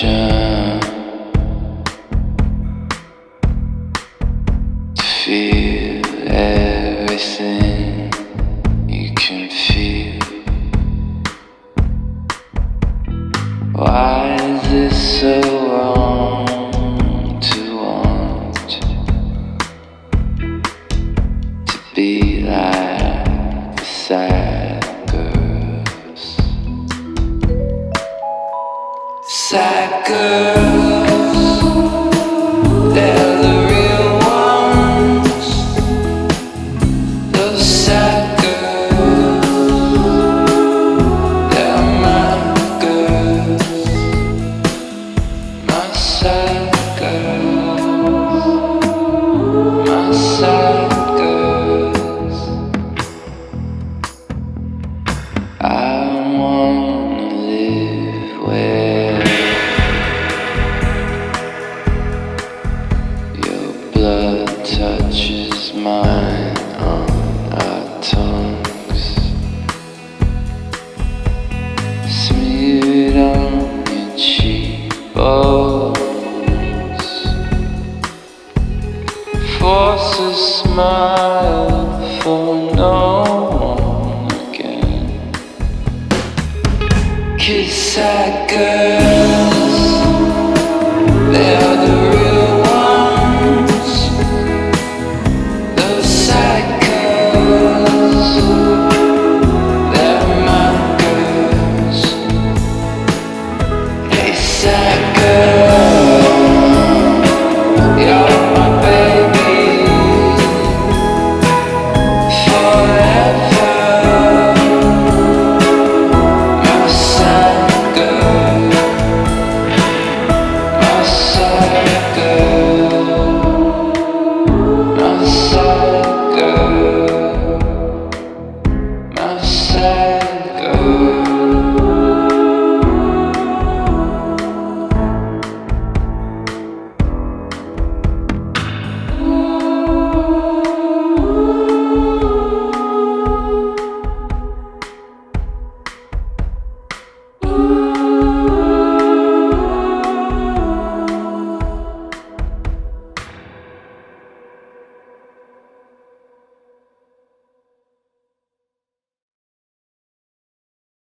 to feel everything you can feel. Why is this so wrong to want to be like the sad? Sad girls, they're the real ones. Those girls, they're my girls, my girls, my touches mine on our tongues. Smeared on your cheekbones. Force a smile for no one again. Kiss that girl. protect